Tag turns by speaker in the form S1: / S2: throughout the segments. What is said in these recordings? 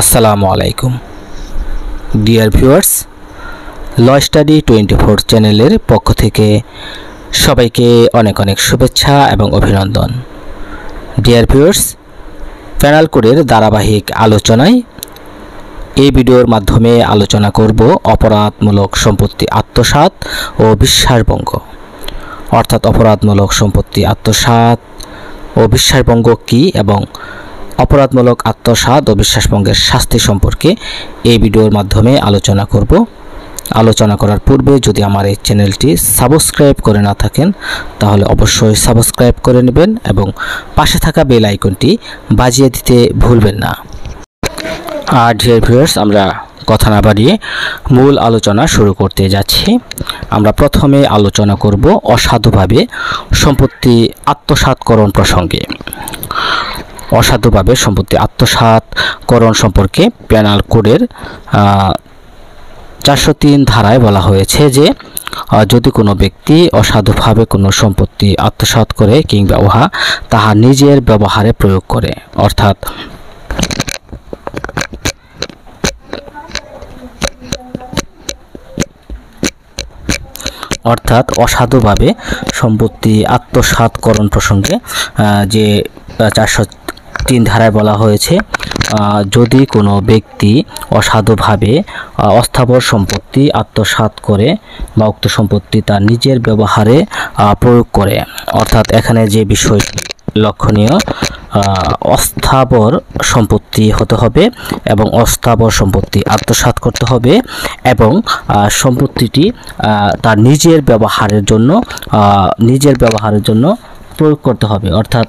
S1: আসসালামু আলাইকুম। Dear viewers law study twenty four চ্যানেলের পক্ষ থেকে সবাইকে অনেক অনেক শুভেচ্ছা এবং অভিনন্দন। ডিয়ার ভিউয়ার্স প্যানাল কোডের ধারাবাহিক আলোচনায় এই ভিডিওর মাধ্যমে আলোচনা করব অপরাধমূলক সম্পত্তি আত্মসাৎ ও বিশ্বাসভঙ্গ অর্থাৎ অপরাধমূলক সম্পত্তি আত্মসাৎ ও বিশ্বাসভঙ্গ কী এবং অপরাধমূলক আত্মসাৎ ও বিশ্বাসভঙ্গের শাস্তি সম্পর্কে এই ভিডিওর মাধ্যমে আলোচনা করব। আলোচনা করার পূর্বে যদি আমার এই চ্যানেলটি সাবস্ক্রাইব করে না থাকেন, তাহলে অবশ্যই সাবস্ক্রাইব করে নেবেন এবং পাশে থাকা বেল আইকনটি বাজিয়ে দিতে ভুলবেন না। আর ডিয়ার ভিউয়ার্স আমরা কথা না বাড়িয়ে মূল আলোচনা শুরু করতে যাচ্ছি। আমরা প্রথমে আলোচনা করব অসাধুভাবে সম্পত্তি আত্মসাৎকরণ প্রসঙ্গে। অসাধুভাবে সম্পত্তি আত্মসাৎকরণ সম্পর্কে প্যানাল কোডের চারশো তিন ধারায় বলা হয়েছে যে যদি কোনো ব্যক্তি অসাধুভাবে কোনো সম্পত্তি আত্মসাৎ করে কিংবা উহা তাহা নিজের ব্যবহারে প্রয়োগ করে, অর্থাৎ অর্থাৎ অসাধুভাবে সম্পত্তি আত্মসাৎকরণ প্রসঙ্গে যে চারশো তিন ধারায় বলা হয়েছে যদি কোনো ব্যক্তি অসাধুভাবে অস্থাবর সম্পত্তি, আত্মসাৎ করে বা উক্ত সম্পত্তি তার নিজের ব্যবহারে প্রয়োগ করে। অর্থাৎ এখানে যে বিষয় লক্ষণীয় অস্থাবর সম্পত্তি হতে হবে এবং অস্থাবর সম্পত্তি আত্মসাৎ করতে হবে এবং সম্পত্তিটি তার নিজের ব্যবহারের জন্য নিজের ব্যবহারের জন্য প্রয়োগ করতে হবে। অর্থাৎ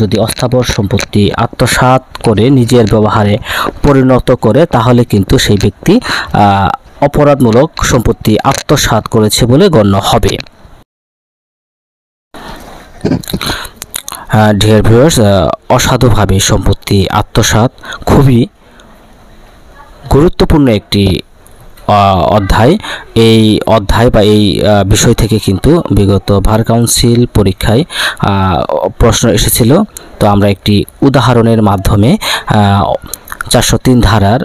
S1: যদি অস্থাবর সম্পত্তি আত্মসাৎ করে নিজের ব্যবহারে পরিণত করে, তাহলে কিন্তু সেই ব্যক্তি অপরাধমূলক সম্পত্তি আত্মসাৎ করেছে বলে গণ্য হবে। ডিয়ার ভিউয়ার্স অসাধুভাবে সম্পত্তি আত্মসাৎ খুবই গুরুত্বপূর্ণ একটি অধ্যায়। এই অধ্যায় বা এই বিষয় থেকে কিন্তু বিগত ভার কাউন্সিল পরীক্ষায় প্রশ্ন এসেছিল। তো আমরা একটি উদাহরণের মাধ্যমে চারশো তিন ধারার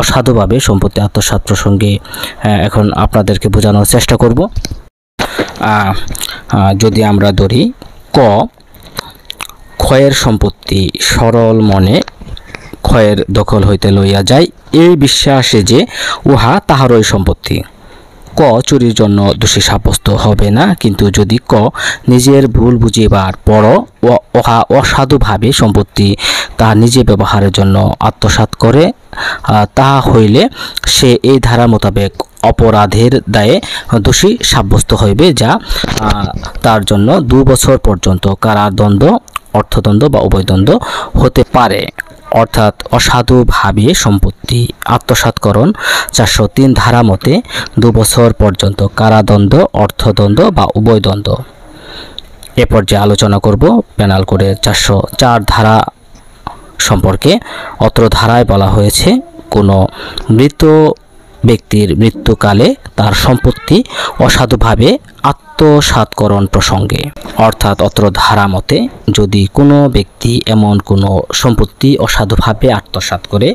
S1: অসাধুভাবে সম্পত্তি আত্মসাৎ প্রসঙ্গে এখন আপনাদেরকে বোঝানোর চেষ্টা করব। যদি আমরা ধরি, ক, ক্ষয়ের সম্পত্তি সরল মনে ক্ষয়ের দখল হইতে লইয়া যায়। এই বিশ্বাসে যে উহা তাহারই সম্পত্তি। ক, চুরির জন্য দোষী সাব্যস্ত হবে না, কিন্তু যদি ক, নিজের ভুল বুঝিবার পর উহা অসাধুভাবে সম্পত্তি তাহা নিজে ব্যবহারের জন্য আত্মসাৎ করে তাহা হইলে সে এই ধারা মোতাবেক অপরাধের দায়ে দোষী সাব্যস্ত হইবে, যা তার জন্য দু বছর পর্যন্ত কারাদণ্ড, অর্থদণ্ড বা উভয়দণ্ড হতে পারে। অর্থাৎ অসাধুভাবে সম্পত্তি, আত্মসাৎকরণ, চারশো তিন ধারা মতে দুবছর পর্যন্ত কারাদণ্ড, অর্থদণ্ড বা উভয়দ্বন্দ্ব এ পর্যায়ে আলোচনা করব প্যানাল করে চারশো চার ধারা সম্পর্কে। অত্র ধারায় বলা হয়েছে, কোনো মৃত ব্যক্তির মৃত্যুকালে তার সম্পত্তি অসাধুভাবে আত্মসাৎকরণ প্রসঙ্গে। অর্থাৎ অত্র ধারা মতে, যদি কোনো ব্যক্তি এমন কোনো সম্পত্তি অসাধুভাবে আত্মসাৎ করে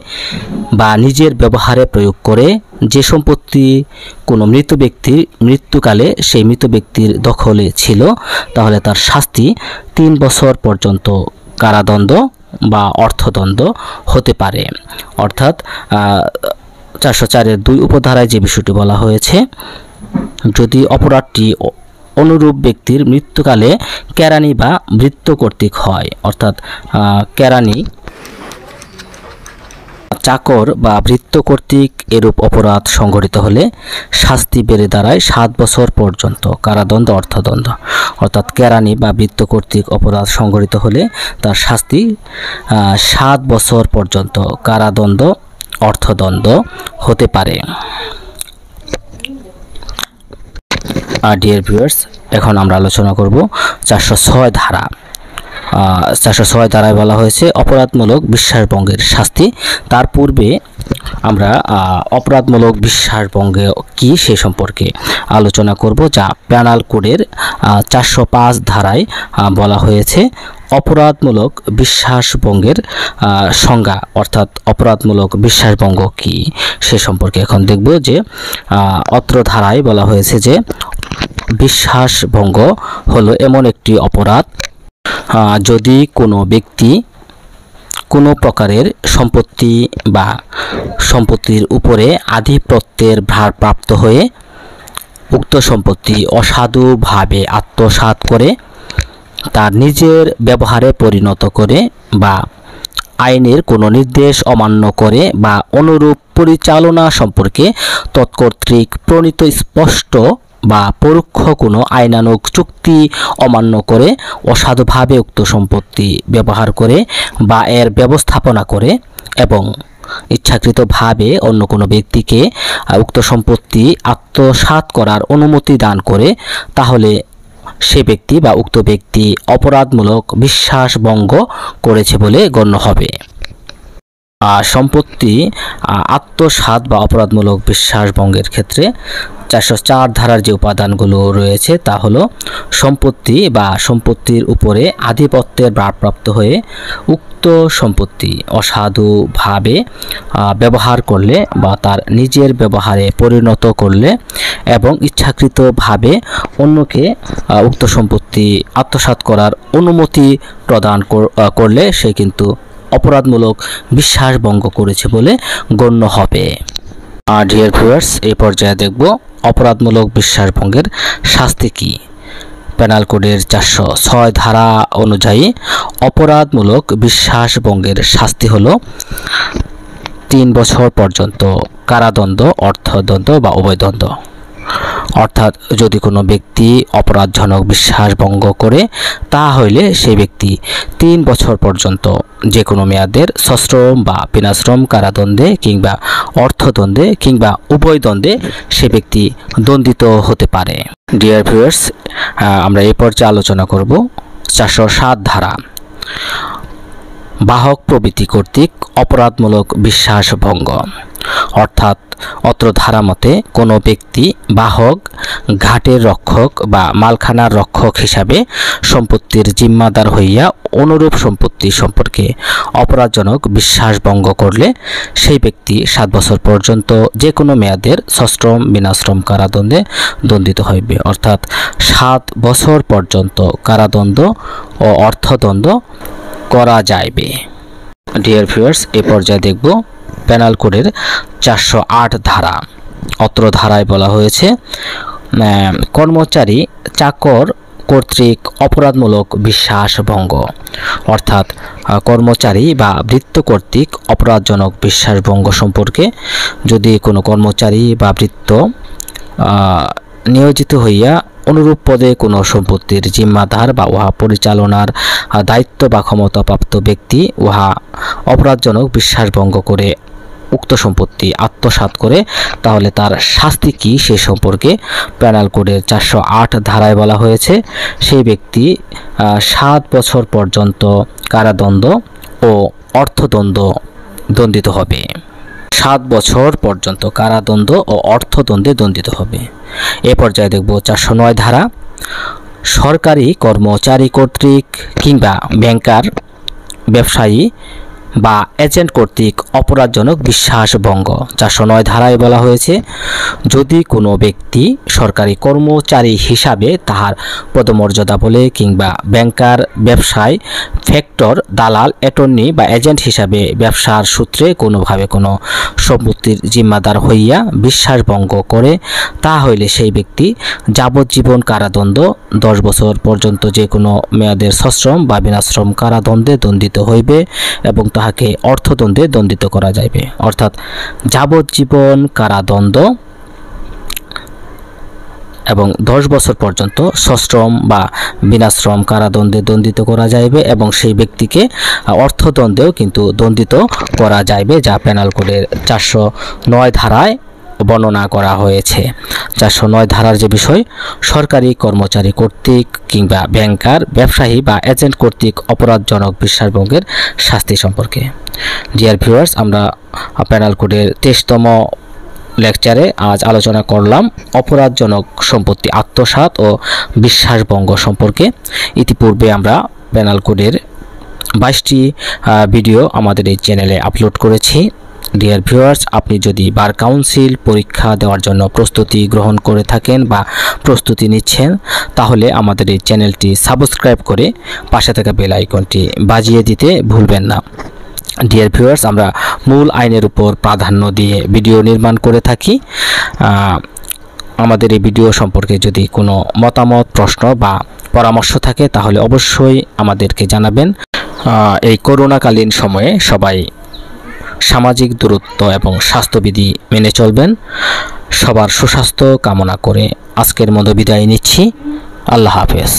S1: বা নিজের ব্যবহারে প্রয়োগ করে, যে সম্পত্তি কোনো মৃত ব্যক্তির মৃত্যুকালে সেই মৃত ব্যক্তির দখলে ছিল, তাহলে তার শাস্তি তিন বছর পর্যন্ত কারাদণ্ড বা অর্থদণ্ড হতে পারে। অর্থাৎ চারশো চারের দুই উপধারায় যে বিষয়টি বলা হয়েছে, যদি অপরাধটি অনুরূপ ব্যক্তির মৃত্যুকালে কেরানি বা মৃত্যু কর্তৃক হয়, অর্থাৎ কেরানি চাকর বা বৃত্ত কর্তৃক এরূপ অপরাধ সংঘটিত হলে শাস্তি বেড়ে দাঁড়ায় সাত বছর পর্যন্ত কারাদণ্ড, অর্থদণ্ড। অর্থাৎ কেরানি বা বৃত্ত কর্তৃক অপরাধ সংঘটিত হলে তার শাস্তি সাত বছর পর্যন্ত কারাদণ্ড অর্থদণ্ড হতে পারে। আর ডিয়ার ভিউয়ার্স এখন আমরা আলোচনা করব চারশো ছয় ধারা। চারশো ছয় ধারায় বলা হয়েছে অপরাধমূলক বিশ্বাসভঙ্গের শাস্তি। তার পূর্বে আমরা অপরাধমূলক বিশ্বাসভঙ্গে কি সে সম্পর্কে আলোচনা করব, যা প্যানাল কোডের চারশো পাঁচ ধারায় বলা হয়েছে অপরাধমূলক বিশ্বাসভঙ্গের সংজ্ঞা, অর্থাৎ অপরাধমূলক বিশ্বাসভঙ্গ কি? সে সম্পর্কে এখন দেখব যে অত্র ধারায় বলা হয়েছে যে বিশ্বাসভঙ্গ হলো এমন একটি অপরাধ যদি কোনো ব্যক্তি কোনো প্রকারের সম্পত্তি বা সম্পত্তির উপরে আধিপত্যের ভারপ্রাপ্ত হয়ে উক্ত সম্পত্তি অসাধুভাবে আত্মসাৎ করে তার নিজের ব্যবহারে পরিণত করে বা আইনের কোনো নির্দেশ অমান্য করে বা অনুরূপ পরিচালনা সম্পর্কে তৎকর্তৃক প্রণীত স্পষ্ট বা পরোক্ষ কোনো আইনানুগ চুক্তি অমান্য করে অসাধুভাবে উক্ত সম্পত্তি ব্যবহার করে বা এর ব্যবস্থাপনা করে এবং ইচ্ছাকৃতভাবে অন্য কোনো ব্যক্তিকে উক্ত সম্পত্তি আত্মসাৎ করার অনুমতি দান করে, তাহলে সে ব্যক্তি বা উক্ত ব্যক্তি অপরাধমূলক বিশ্বাসভঙ্গ করেছে বলে গণ্য হবে। আর সম্পত্তি আত্মসাত বা অপরাধমূলক বিশ্বাসভঙ্গের ক্ষেত্রে চারশো চার ধারার যে উপাদানগুলো রয়েছে তা হলো সম্পত্তি বা সম্পত্তির উপরে আধিপত্যের ভারপ্রাপ্ত হয়ে উক্ত সম্পত্তি অসাধুভাবে ব্যবহার করলে বা তার নিজের ব্যবহারে পরিণত করলে এবং ইচ্ছাকৃতভাবে অন্যকে উক্ত সম্পত্তি আত্মসাৎ করার অনুমতি প্রদান করলে সে কিন্তু অপরাধমূলক বিশ্বাসভঙ্গ করেছে বলে গণ্য হবে। আর ডিয়ার ভিউয়ার্স এই পর্যায়ে দেখব অপরাধমূলক বিশ্বাসভঙ্গের শাস্তি কি? পেনাল কোডের চারশো ছয় ধারা অনুযায়ী অপরাধমূলক বিশ্বাসভঙ্গের শাস্তি হলো তিন বছর পর্যন্ত কারাদণ্ড, অর্থদণ্ড বা উভয়দণ্ড অর্থাৎ যদি কোনো ব্যক্তি অপরাধজনক বিশ্বাসভঙ্গ করে তা হইলে সেই ব্যক্তি তিন বছর পর্যন্ত যে কোনো মেয়াদের সশ্রম বা বিনাশ্রম কারাদণ্ডে কিংবা অর্থদণ্ডে কিংবা উভয় দ্বন্দ্বে সে ব্যক্তি দণ্ডিত হতে পারে। ডিয়ার ভিউয়ার্স আমরা এই পর্যায়ে আলোচনা করব চারশো সাত ধারা। বাহক প্রবৃত্তি কর্তৃক অপরাধমূলক বিশ্বাসভঙ্গ। অর্থাৎ অত্র ধারা মতে কোনো ব্যক্তি বাহক, ঘাটের রক্ষক বা মালখানার রক্ষক হিসাবে সম্পত্তির জিম্মাদার হইয়া অনুরূপ সম্পত্তি সম্পর্কে অপরাধজনক বিশ্বাসভঙ্গ করলে সেই ব্যক্তি সাত বছর পর্যন্ত যে কোনো মেয়াদের সশ্রম, বিনাশ্রম কারাদণ্ডে দণ্ডিত হইবে। অর্থাৎ সাত বছর পর্যন্ত কারাদণ্ড ও অর্থদণ্ড করা যাইবে। ডিয়ার ভিউয়ার্স এ পর্যায়ে দেখব পেনাল কোডের চারশো আট ধারা। অত্র ধারায় বলা হয়েছে কর্মচারী চাকর কর্তৃক অপরাধমূলক বিশ্বাসভঙ্গ। অর্থাৎ কর্মচারী বা বৃত্ত কর্তৃক অপরাধজনক বিশ্বাসভঙ্গ সম্পর্কে যদি কোনো কর্মচারী বা বৃত্ত নিয়োজিত হইয়া অনুরূপ পদে কোনো সম্পত্তির জিম্মাদার বা উহা পরিচালনার দায়িত্ব বা ক্ষমতাপ্রাপ্ত ব্যক্তি উহা অপরাধজনক বিশ্বাসভঙ্গ করে উক্ত সম্পত্তি আত্মসাৎ করে, তাহলে তার শাস্তি কি সে সম্পর্কে প্যানাল কোডের চারশো আট ধারায় বলা হয়েছে। সেই ব্যক্তি সাত বছর পর্যন্ত কারাদণ্ড ও অর্থদণ্ড দণ্ডিত হবে। সাত বছর পর্যন্ত কারাদণ্ড ও অর্থদণ্ডে দণ্ডিত হবে। এ পর্যায়ে দেখব চারশো নয় ধারা। সরকারি কর্মচারী কর্তৃক কিংবা ব্যাংকার, ব্যবসায়ী বা এজেন্ট কর্তৃক অপরাধজনক বিশ্বাসভঙ্গ। চারশো নয় ধারায় বলা হয়েছে, যদি কোনো ব্যক্তি সরকারি কর্মচারী হিসাবে তাহার পদমর্যাদা বলে কিংবা ব্যাংকার, ব্যবসায়, ফ্যাক্টর, দালাল, অ্যাটর্নি বা এজেন্ট হিসাবে ব্যবসার সূত্রে কোনোভাবে কোনো সম্পত্তির জিম্মাদার হইয়া বিশ্বাসভঙ্গ করে, তা হইলে সেই ব্যক্তি যাবজ্জীবন কারাদণ্ড, দশ বছর পর্যন্ত যে কোনো মেয়াদের সশ্রম বা বিনাশ্রম কারাদণ্ডে দণ্ডিত হইবে এবং তাহাকে অর্থদণ্ডে দণ্ডিত করা যাইবে। অর্থাৎ যাবজ্জীবন কারাদণ্ড এবং দশ বছর পর্যন্ত সশ্রম বা বিনাশ্রম কারাদণ্ডে দণ্ডিত করা যাইবে এবং সেই ব্যক্তিকে অর্থদণ্ডেও কিন্তু দণ্ডিত করা যাইবে, যা পেনাল কোডের চারশো নয় ধারায় বর্ণনা করা হয়েছে। চারশো নয় ধারার যে বিষয়, সরকারি কর্মচারী কর্তৃক কিংবা ব্যাংকার, ব্যবসায়ী বা এজেন্ট কর্তৃক অপরাধজনক বিশ্বাসভঙ্গের শাস্তি সম্পর্কে। ডিয়ার ভিউয়ার্স আমরা প্যানাল কোডের তেইশতম লেকচারে আজ আলোচনা করলাম অপরাধজনক সম্পত্তি আত্মসাৎ ও বিশ্বাসভঙ্গ সম্পর্কে। ইতিপূর্বে আমরা পেনাল কোডের বাইশটি ভিডিও আমাদের এই চ্যানেলে আপলোড করেছি। ডিয়ার ভিউয়ার্স আপনি যদি বার কাউন্সিল, পরীক্ষা দেওয়ার জন্য প্রস্তুতি গ্রহণ করে থাকেন বা প্রস্তুতি নিচ্ছেন, তাহলে আমাদের এই চ্যানেলটি সাবস্ক্রাইব করে পাশে থাকা বেল আইকনটি বাজিয়ে দিতে ভুলবেন না। ডিয়ার ভিউয়ার্স আমরা মূল আইনের উপর প্রাধান্য দিয়ে ভিডিও নির্মাণ করে থাকি। আমাদের এই ভিডিও সম্পর্কে যদি কোনো মতামত, প্রশ্ন বা পরামর্শ থাকে, তাহলে অবশ্যই আমাদেরকে জানাবেন। এই করোনাকালীন সময়ে সবাই সামাজিক দূরত্ব এবং স্বাস্থ্যবিধি মেনে চলবেন। সবার সুস্বাস্থ্য কামনা করে আজকের মতো বিদায় নিচ্ছি। আল্লাহ হাফেজ।